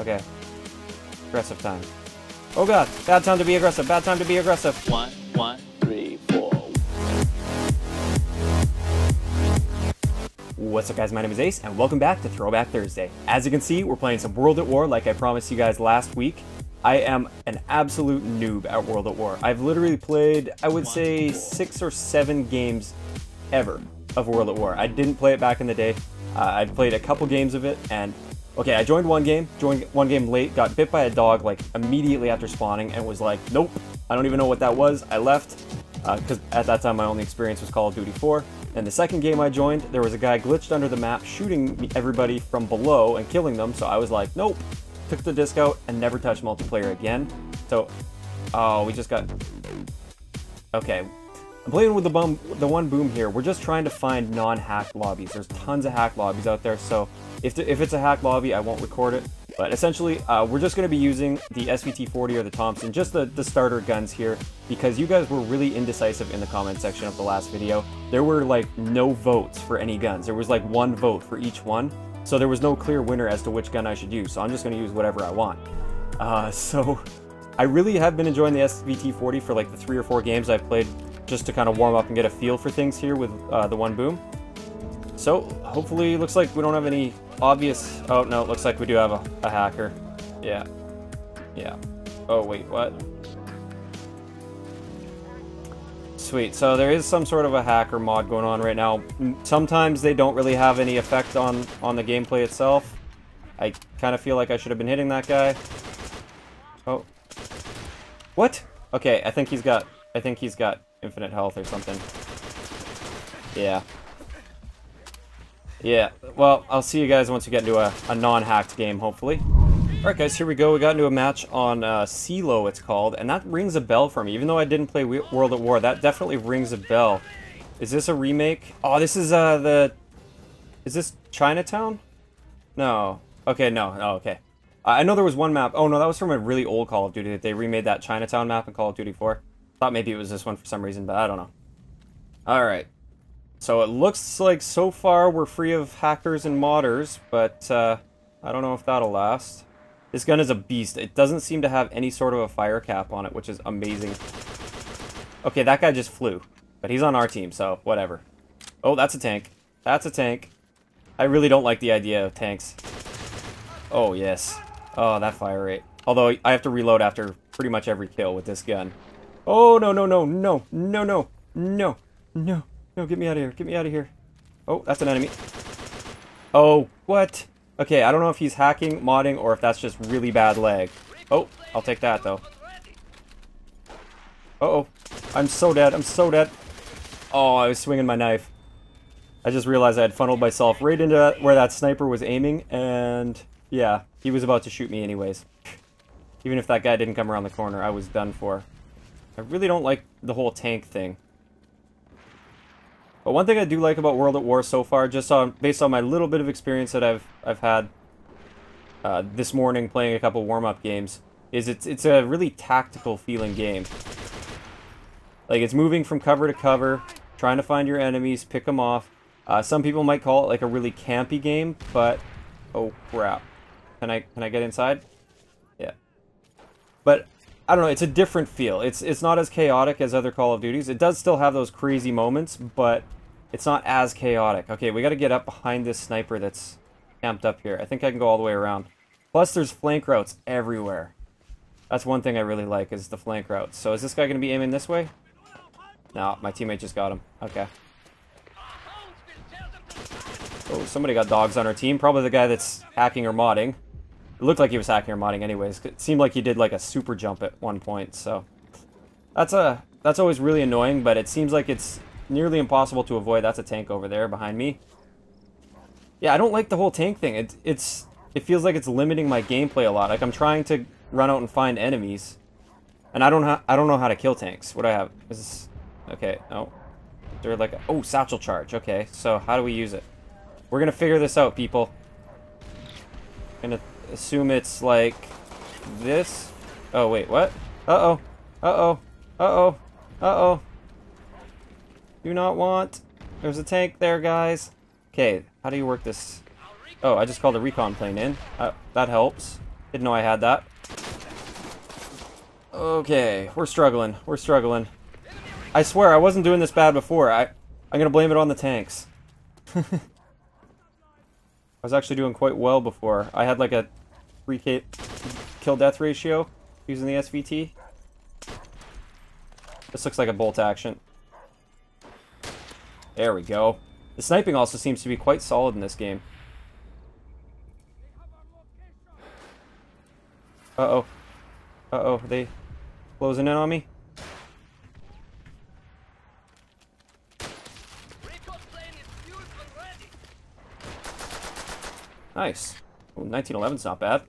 Okay. Aggressive time. Oh god, bad time to be aggressive, bad time to be aggressive. One, one, three, four. What's up guys, my name is Ace, and welcome back to Throwback Thursday. As you can see, we're playing some World at War like I promised you guys last week. I am an absolute noob at World at War. I've literally played, I would say, six or seven games ever of World at War. I didn't play it back in the day. Uh, I'd played a couple games of it, and okay, I joined one game, joined one game late, got bit by a dog like immediately after spawning, and was like, nope, I don't even know what that was. I left because uh, at that time my only experience was Call of Duty 4. And the second game I joined, there was a guy glitched under the map shooting everybody from below and killing them, so I was like, nope, took the disc out and never touched multiplayer again. So, oh, we just got... Okay, I'm playing with the, bum, the one boom here. We're just trying to find non-hacked lobbies. There's tons of hacked lobbies out there, so if, the, if it's a hack lobby, I won't record it. But essentially, uh, we're just going to be using the SVT-40 or the Thompson, just the, the starter guns here, because you guys were really indecisive in the comment section of the last video. There were like no votes for any guns. There was like one vote for each one, so there was no clear winner as to which gun I should use, so I'm just going to use whatever I want. Uh, so I really have been enjoying the SVT-40 for like the three or four games I've played just to kind of warm up and get a feel for things here with uh, the one boom. So hopefully, looks like we don't have any obvious... Oh, no, looks like we do have a, a hacker. Yeah. Yeah. Oh, wait, what? Sweet, so there is some sort of a hacker mod going on right now. Sometimes they don't really have any effect on, on the gameplay itself. I kind of feel like I should have been hitting that guy. Oh. What? Okay, I think he's got... I think he's got infinite health or something. Yeah. Yeah, well, I'll see you guys once we get into a, a non-hacked game, hopefully. Alright guys, here we go. We got into a match on uh, Seelow, it's called, and that rings a bell for me. Even though I didn't play World at War, that definitely rings a bell. Is this a remake? Oh, this is uh, the... Is this Chinatown? No. Okay, no. Oh, okay. I know there was one map. Oh, no, that was from a really old Call of Duty. That they remade that Chinatown map in Call of Duty 4. Thought maybe it was this one for some reason, but I don't know. Alright. So it looks like so far we're free of hackers and modders, but uh, I don't know if that'll last. This gun is a beast. It doesn't seem to have any sort of a fire cap on it, which is amazing. Okay, that guy just flew. But he's on our team, so whatever. Oh, that's a tank. That's a tank. I really don't like the idea of tanks. Oh, yes. Oh, that fire rate. Although, I have to reload after pretty much every kill with this gun. Oh, no, no, no, no, no, no, no, no. No, get me out of here. Get me out of here. Oh, that's an enemy. Oh, what? Okay, I don't know if he's hacking, modding, or if that's just really bad lag. Oh, I'll take that, though. Uh-oh. I'm so dead. I'm so dead. Oh, I was swinging my knife. I just realized I had funneled myself right into where that sniper was aiming, and yeah, he was about to shoot me anyways. Even if that guy didn't come around the corner, I was done for. I really don't like the whole tank thing. But one thing I do like about World at War so far, just on based on my little bit of experience that I've I've had uh, this morning playing a couple warm-up games, is it's it's a really tactical feeling game. Like it's moving from cover to cover, trying to find your enemies, pick them off. Uh, some people might call it like a really campy game, but oh crap, can I can I get inside? Yeah, but I don't know, it's a different feel. It's it's not as chaotic as other Call of Duties. It does still have those crazy moments, but it's not as chaotic. Okay, we gotta get up behind this sniper that's camped up here. I think I can go all the way around. Plus, there's flank routes everywhere. That's one thing I really like, is the flank routes. So is this guy gonna be aiming this way? No, my teammate just got him. Okay. Oh, somebody got dogs on our team. Probably the guy that's hacking or modding. It looked like he was hacking or modding anyways. It seemed like he did like a super jump at one point, so... That's a that's always really annoying, but it seems like it's nearly impossible to avoid. That's a tank over there behind me. Yeah, I don't like the whole tank thing. It, it's it feels like it's limiting my gameplay a lot. Like I'm trying to run out and find enemies, and I don't I don't know how to kill tanks. What do I have? Is this okay? Oh, they're like a, oh satchel charge. Okay, so how do we use it? We're gonna figure this out, people. Gonna assume it's like this. Oh, wait, what? Uh-oh. Uh-oh. Uh-oh. Uh-oh. Do not want. There's a tank there, guys. Okay, how do you work this? Oh, I just called a recon plane in. Uh, that helps. Didn't know I had that. Okay, we're struggling. We're struggling. I swear, I wasn't doing this bad before. I, I'm gonna blame it on the tanks. I was actually doing quite well before. I had like a 3k kill death ratio using the SVT. This looks like a bolt action. There we go. The sniping also seems to be quite solid in this game. Uh-oh. Uh-oh, they closing in on me? Nice. Ooh, 1911's not bad.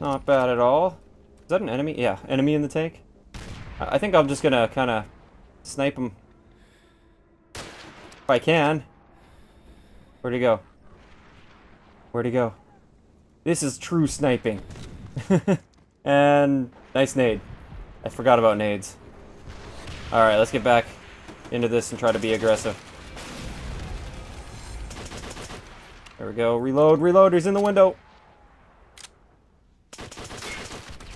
Not bad at all. Is that an enemy? Yeah, enemy in the tank. I think I'm just gonna kind of snipe him if I can. Where'd he go? Where'd he go? This is true sniping. and nice nade. I forgot about nades. Alright, let's get back into this and try to be aggressive. There we go. Reload, reload. He's in the window.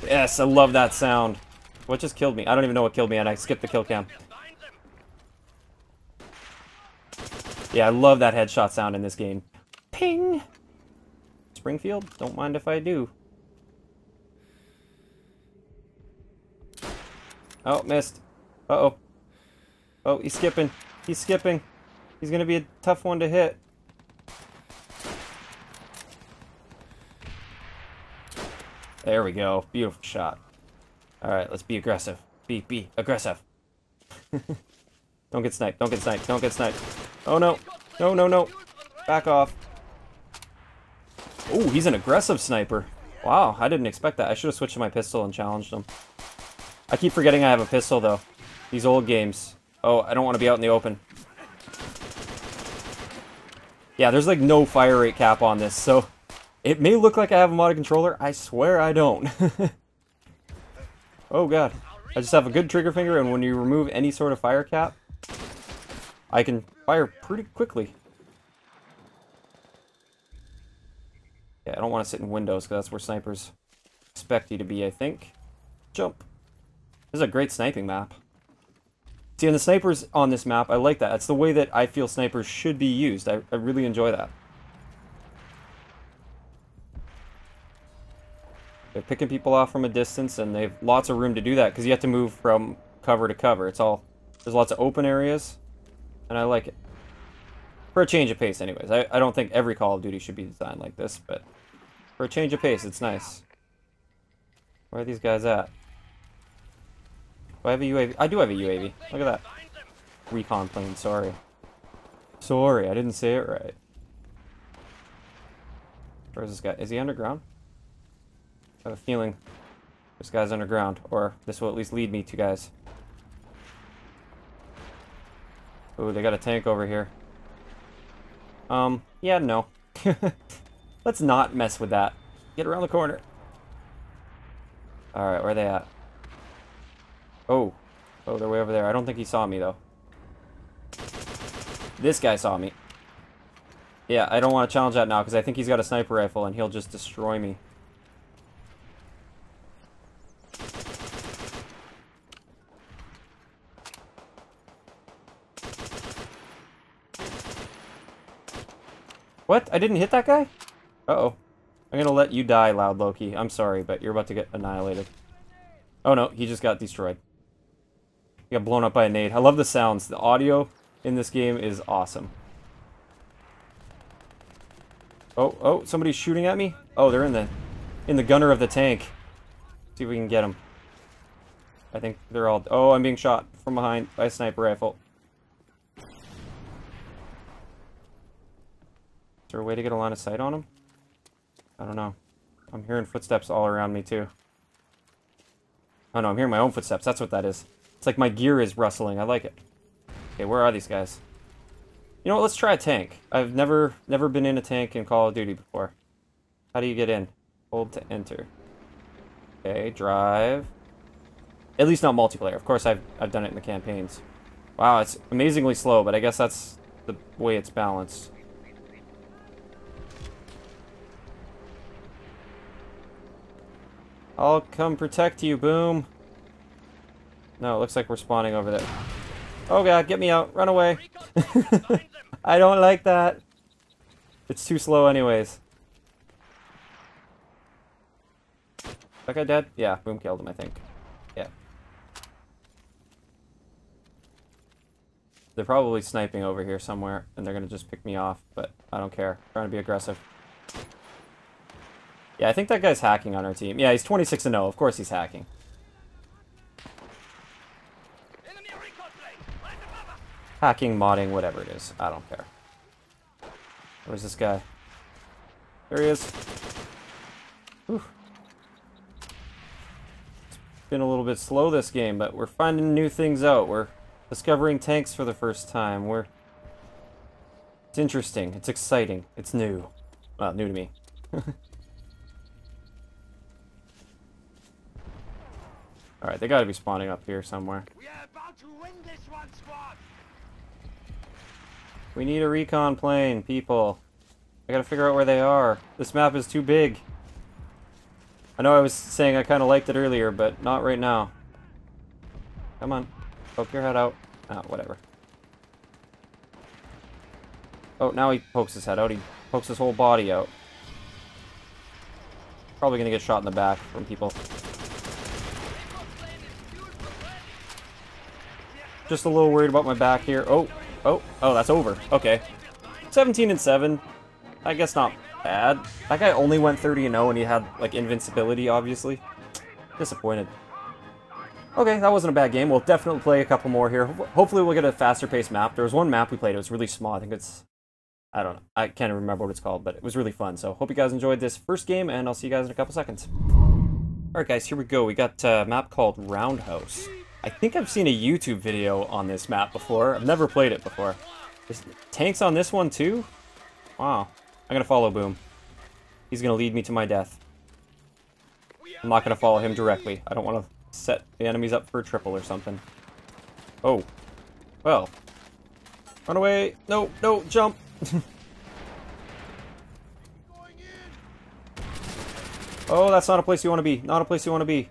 Yes, I love that sound. What just killed me? I don't even know what killed me, and I skipped the kill cam. Yeah, I love that headshot sound in this game. Ping! Springfield? Don't mind if I do. Oh, missed. Uh-oh. Oh, he's skipping. He's skipping. He's gonna be a tough one to hit. There we go. Beautiful shot. Alright, let's be aggressive. Be, be aggressive. don't get sniped. Don't get sniped. Don't get sniped. Oh, no. No, no, no. Back off. Oh, he's an aggressive sniper. Wow, I didn't expect that. I should have switched to my pistol and challenged him. I keep forgetting I have a pistol, though. These old games. Oh, I don't want to be out in the open. Yeah, there's like no fire rate cap on this, so it may look like I have a modded controller. I swear I don't. oh god. I just have a good trigger finger, and when you remove any sort of fire cap, I can fire pretty quickly. Yeah, I don't want to sit in windows, because that's where snipers expect you to be, I think. Jump. This is a great sniping map. See, and the snipers on this map, I like that. That's the way that I feel snipers should be used. I, I really enjoy that. They're picking people off from a distance, and they have lots of room to do that, because you have to move from cover to cover. It's all... There's lots of open areas, and I like it. For a change of pace, anyways. I, I don't think every Call of Duty should be designed like this, but for a change of pace, it's nice. Where are these guys at? Do I have a UAV? I do have a UAV. Look at that. Recon plane, sorry. Sorry, I didn't say it right. Where's this guy? Is he underground? I have a feeling this guy's underground, or this will at least lead me to guys. Oh, they got a tank over here. Um, yeah, no. Let's not mess with that. Get around the corner. Alright, where are they at? Oh. Oh, they're way over there. I don't think he saw me, though. This guy saw me. Yeah, I don't want to challenge that now, because I think he's got a sniper rifle, and he'll just destroy me. What? I didn't hit that guy? Uh-oh. I'm gonna let you die, Loud Loki. I'm sorry, but you're about to get annihilated. Oh no, he just got destroyed. He got blown up by a nade. I love the sounds. The audio in this game is awesome. Oh, oh, somebody's shooting at me? Oh, they're in the in the gunner of the tank. See if we can get them. I think they're all... Oh, I'm being shot from behind by a sniper rifle. There a way to get a line of sight on him? I don't know. I'm hearing footsteps all around me, too. Oh no, I'm hearing my own footsteps. That's what that is. It's like my gear is rustling. I like it. Okay, where are these guys? You know what? Let's try a tank. I've never never been in a tank in Call of Duty before. How do you get in? Hold to enter. Okay, drive. At least not multiplayer. Of course, I've, I've done it in the campaigns. Wow, it's amazingly slow, but I guess that's the way it's balanced. I'll come protect you, boom. No, it looks like we're spawning over there. Oh god, get me out. Run away. I don't like that. It's too slow anyways. That guy dead? Yeah, boom killed him, I think. Yeah. They're probably sniping over here somewhere, and they're gonna just pick me off, but I don't care. I'm trying to be aggressive. Yeah, I think that guy's hacking on our team. Yeah, he's 26 0. Of course he's hacking. Hacking, modding, whatever it is. I don't care. Where's this guy? There he is. Whew. It's been a little bit slow this game, but we're finding new things out. We're discovering tanks for the first time. We're... It's interesting. It's exciting. It's new. Well, new to me. Alright, they gotta be spawning up here somewhere. We are about to win this one, squad. We need a recon plane, people. I gotta figure out where they are. This map is too big. I know I was saying I kind of liked it earlier, but not right now. Come on. Poke your head out. Ah, whatever. Oh, now he pokes his head out. He pokes his whole body out. Probably gonna get shot in the back from people. Just a little worried about my back here. Oh, oh, oh, that's over. Okay. 17 and 7. I guess not bad. That guy only went 30 and 0 and he had, like, invincibility, obviously. Disappointed. Okay, that wasn't a bad game. We'll definitely play a couple more here. Hopefully we'll get a faster paced map. There was one map we played. It was really small. I think it's... I don't know. I can't remember what it's called, but it was really fun. So hope you guys enjoyed this first game, and I'll see you guys in a couple seconds. Alright guys, here we go. We got a map called Roundhouse. I think I've seen a YouTube video on this map before. I've never played it before. There's tanks on this one too? Wow. I'm gonna follow Boom. He's gonna lead me to my death. I'm not gonna follow him directly. I don't want to set the enemies up for a triple or something. Oh. Well. Run away! No, no, jump! oh, that's not a place you want to be. Not a place you want to be.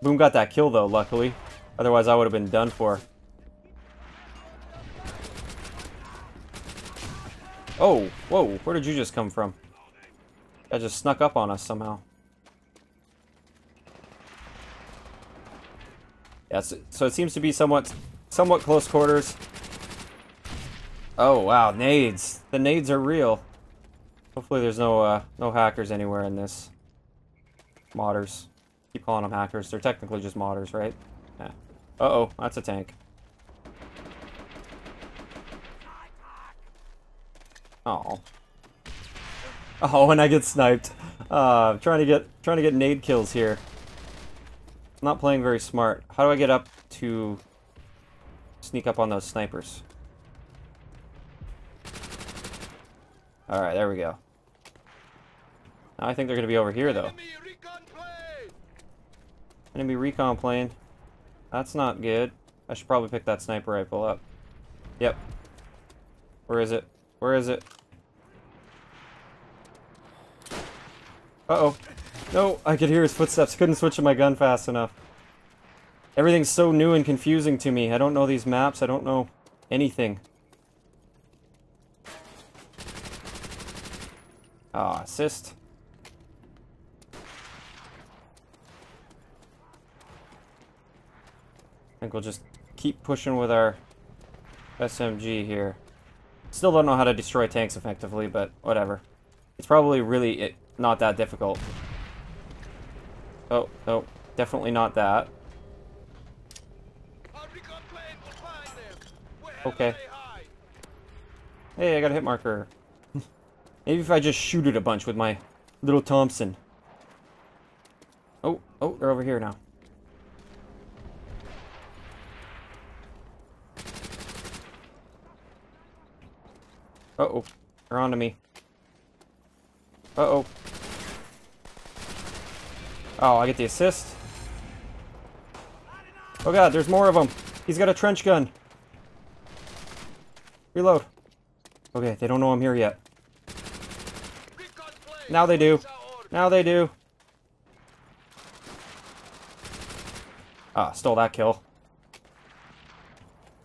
Boom got that kill though, luckily. Otherwise I would have been done for. Oh, whoa, where did you just come from? That just snuck up on us somehow. Yeah, so, so it seems to be somewhat, somewhat close quarters. Oh, wow, nades. The nades are real. Hopefully there's no, uh, no hackers anywhere in this. Modders. Keep calling them hackers. They're technically just modders, right? Yeah. Uh-oh, that's a tank. Oh. Oh, and I get sniped. Uh, trying to get trying to get nade kills here. Not playing very smart. How do I get up to sneak up on those snipers? Alright, there we go. Now I think they're going to be over here, though. Enemy recon plane. Enemy recon plane. That's not good. I should probably pick that sniper rifle up. Yep. Where is it? Where is it? Uh-oh. No, I could hear his footsteps. Couldn't switch to my gun fast enough. Everything's so new and confusing to me. I don't know these maps. I don't know anything. Ah, assist. Think we'll just keep pushing with our SMG here. Still don't know how to destroy tanks effectively, but whatever. It's probably really it, not that difficult. Oh, no, definitely not that. Okay. Hey, I got a hit marker. Maybe if I just shoot it a bunch with my little Thompson. Oh, oh, they're over here now. Uh-oh. They're onto me. Uh-oh. Oh, I get the assist. Oh god, there's more of them. He's got a trench gun. Reload. Okay, they don't know I'm here yet. Now they do. Now they do. Ah, stole that kill.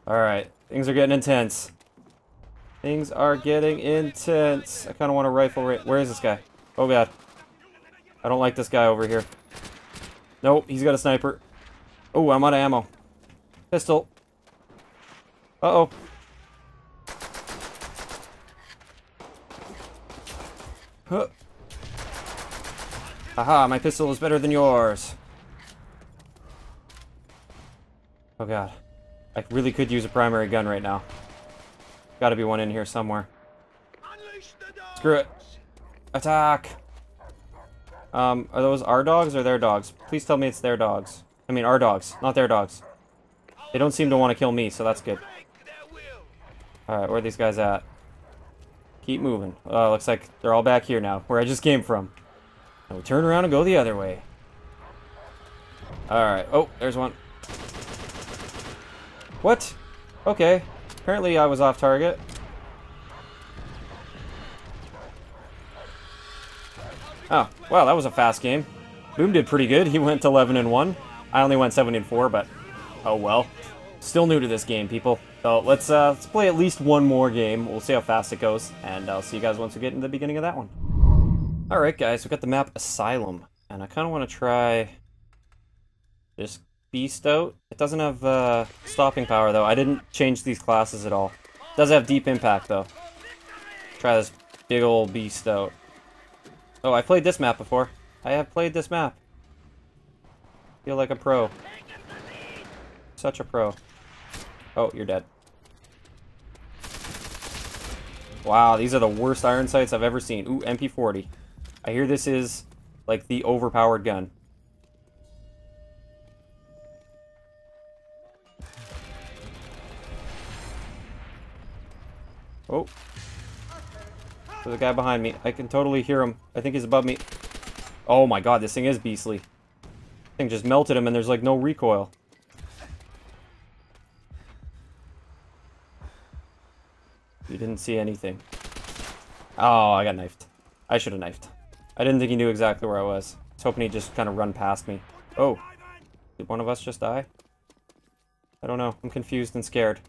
Alright, things are getting intense. Things are getting intense. I kind of want a rifle. Where is this guy? Oh, God. I don't like this guy over here. Nope, he's got a sniper. Oh, I'm out of ammo. Pistol. Uh-oh. Huh. Aha, my pistol is better than yours. Oh god. I really could use a primary gun right now. Gotta be one in here somewhere. Screw it. Attack! Um, are those our dogs or their dogs? Please tell me it's their dogs. I mean, our dogs, not their dogs. They don't seem to want to kill me, so that's good. Alright, where are these guys at? Keep moving. Uh, looks like they're all back here now, where I just came from. Now we turn around and go the other way. Alright. Oh, there's one. What? Okay. Apparently I was off target. Oh, wow, that was a fast game. Boom did pretty good. He went 11 and 1. I only went 7 and 4, but oh well. Still new to this game, people. So let's uh, let's play at least one more game. We'll see how fast it goes, and I'll see you guys once we get into the beginning of that one. All right, guys, we got the map Asylum, and I kind of want to try this Beast out. It doesn't have uh, stopping power though. I didn't change these classes at all. It does have deep impact though. Try this big old Beast out. Oh, I played this map before. I have played this map. Feel like a pro. Such a pro. Oh, you're dead. Wow, these are the worst iron sights I've ever seen. Ooh, MP40. I hear this is like the overpowered gun. Oh. There's a guy behind me. I can totally hear him. I think he's above me. Oh my god, this thing is beastly. Thing just melted him and there's like no recoil. You didn't see anything. Oh, I got knifed. I should have knifed. I didn't think he knew exactly where I was. I was hoping he'd just kind of run past me. Oh. Did one of us just die? I don't know. I'm confused and scared.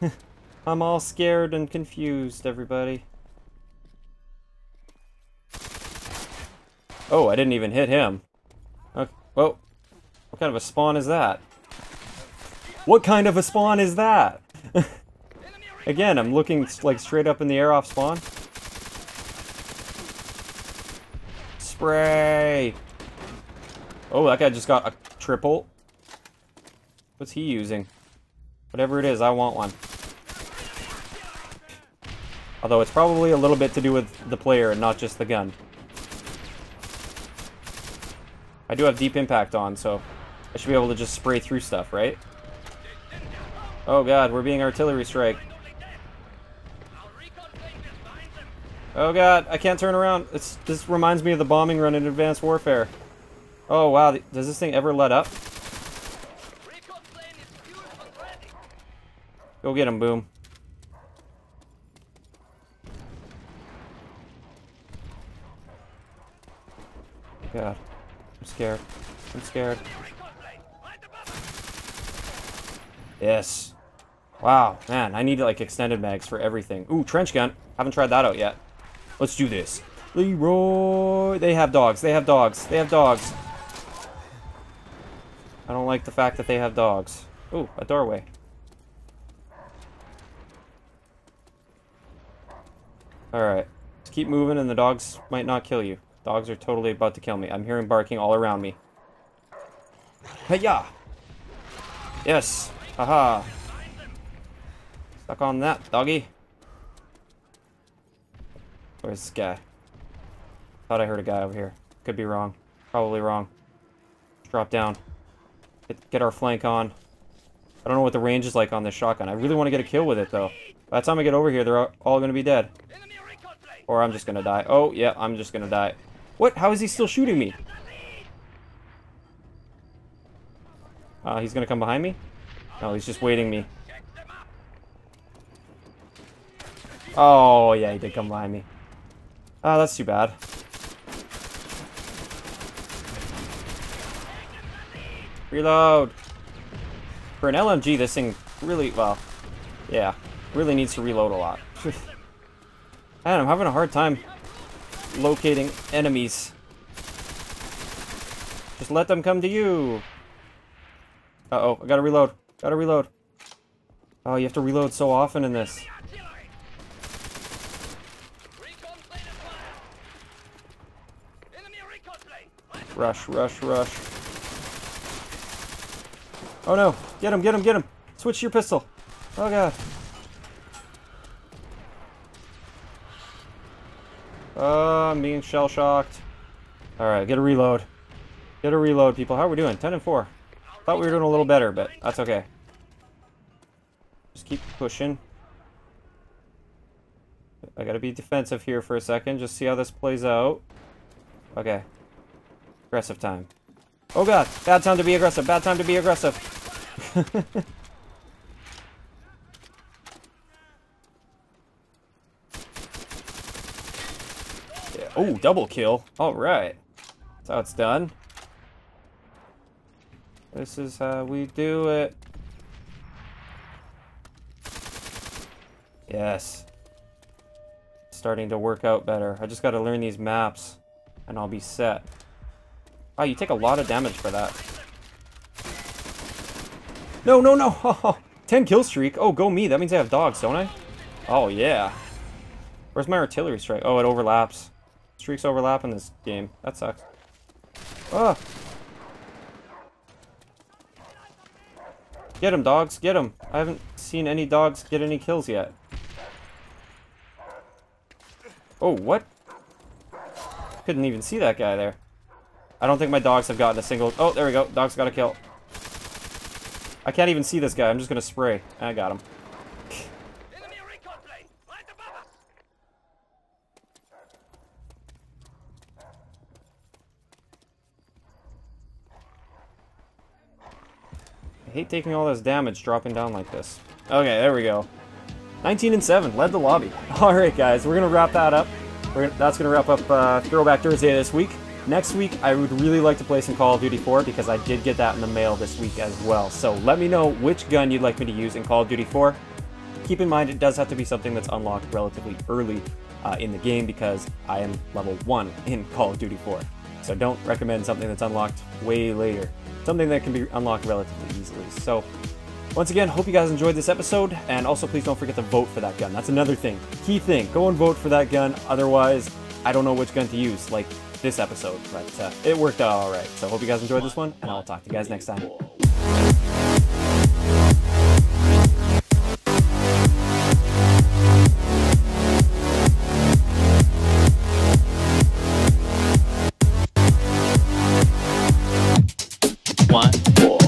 I'm all scared and confused, everybody. Oh, I didn't even hit him. Okay. Whoa. What kind of a spawn is that? What kind of a spawn is that? Again, I'm looking like straight up in the air off spawn. Spray! Oh, that guy just got a triple. What's he using? Whatever it is, I want one. Although it's probably a little bit to do with the player and not just the gun. I do have deep impact on, so I should be able to just spray through stuff, right? Oh god, we're being artillery strike. Oh god, I can't turn around. It's, this reminds me of the bombing run in Advanced Warfare. Oh wow, does this thing ever let up? Go get him, Boom. God, I'm scared. I'm scared. Yes. Wow, man, I need like extended mags for everything. Ooh, trench gun. Haven't tried that out yet. Let's do this. Leroy! They have dogs. They have dogs. They have dogs. I don't like the fact that they have dogs. Ooh, a doorway. Alright. Keep moving and the dogs might not kill you. Dogs are totally about to kill me. I'm hearing barking all around me. Hiya! Yes! Haha! Stuck on that, doggy. Where's this guy? Thought I heard a guy over here. Could be wrong. Probably wrong. Drop down. Get, get our flank on. I don't know what the range is like on this shotgun. I really want to get a kill with it, though. By the time I get over here, they're all going to be dead. Or I'm just going to die. Oh, yeah, I'm just going to die. What? How is he still shooting me? Uh, he's to come behind me? No, he's just waiting me. Oh, yeah, he did come behind me. Oh, that's too bad. Reload. For an LMG, this thing really, well, yeah, really needs to reload a lot. Man, I'm having a hard time locating enemies. Just let them come to you. Uh-oh, I gotta reload. Gotta reload. Oh, you have to reload so often in this. Rush, rush, rush. Oh no! Get him, get him, get him! Switch your pistol! Oh god. Uh, oh, I'm being shell shocked. Alright, get a reload. Get a reload, people. How are we doing? 10 and 4. Thought we were doing a little better, but that's okay. Just keep pushing. I gotta be defensive here for a second, just see how this plays out. Okay. Aggressive time. Oh god, bad time to be aggressive, bad time to be aggressive. Oh, double kill. Alright. That's how it's done. This is how we do it. Yes. Starting to work out better. I just gotta learn these maps and I'll be set. Wow, you take a lot of damage for that. No, no, no! Oh, 10 kill streak. Oh, go me. That means I have dogs, don't I? Oh, yeah. Where's my artillery strike? Oh, it overlaps. Streaks overlap in this game. That sucks. Ah! Get him, dogs. Get him. I haven't seen any dogs get any kills yet. Oh, what? Couldn't even see that guy there. I don't think my dogs have gotten a single... Oh, there we go. Dogs got a kill. I can't even see this guy. I'm just gonna spray. I got him. Enemy recon plane! Right above us! I hate taking all this damage dropping down like this. Okay, there we go. 19 and 7, led the lobby. Alright guys, we're gonna wrap that up. Gonna, that's gonna wrap up uh, Throwback Thursday this week. Next week, I would really like to play some Call of Duty 4 because I did get that in the mail this week as well. So let me know which gun you'd like me to use in Call of Duty 4. Keep in mind, it does have to be something that's unlocked relatively early uh, in the game because I am level 1 in Call of Duty 4. So don't recommend something that's unlocked way later. Something that can be unlocked relatively easily. So once again, hope you guys enjoyed this episode, and also please don't forget to vote for that gun. That's another thing. Key thing, go and vote for that gun, otherwise I don't know which gun to use, like this episode, but uh, it worked out alright. So hope you guys enjoyed this one, and I'll talk to you guys next time.